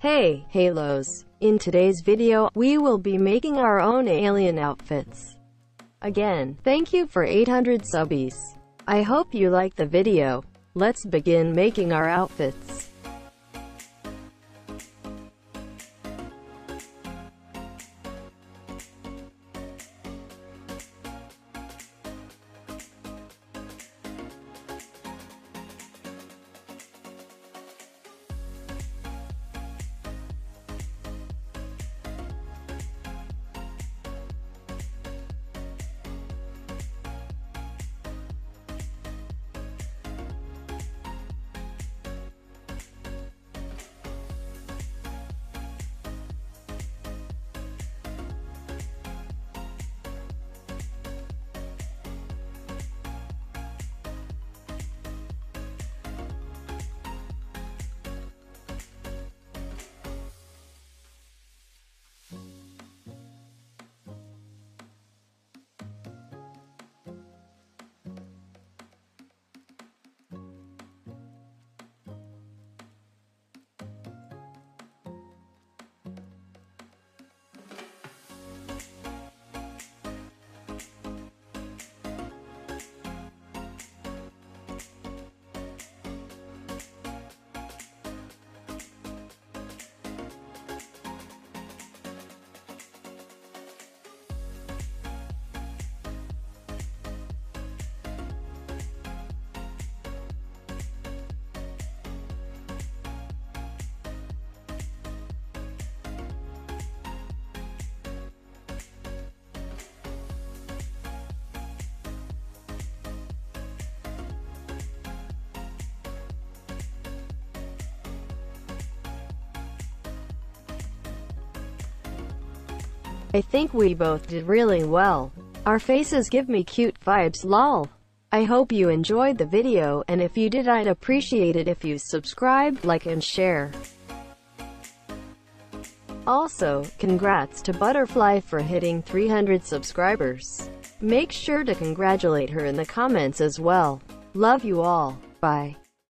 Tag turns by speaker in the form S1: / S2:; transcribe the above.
S1: Hey, Halos! In today's video, we will be making our own alien outfits. Again, thank you for 800 subbies. I hope you like the video. Let's begin making our outfits. I think we both did really well. Our faces give me cute vibes lol. I hope you enjoyed the video, and if you did I'd appreciate it if you subscribe, like and share. Also, congrats to Butterfly for hitting 300 subscribers. Make sure to congratulate her in the comments as well. Love you all. Bye.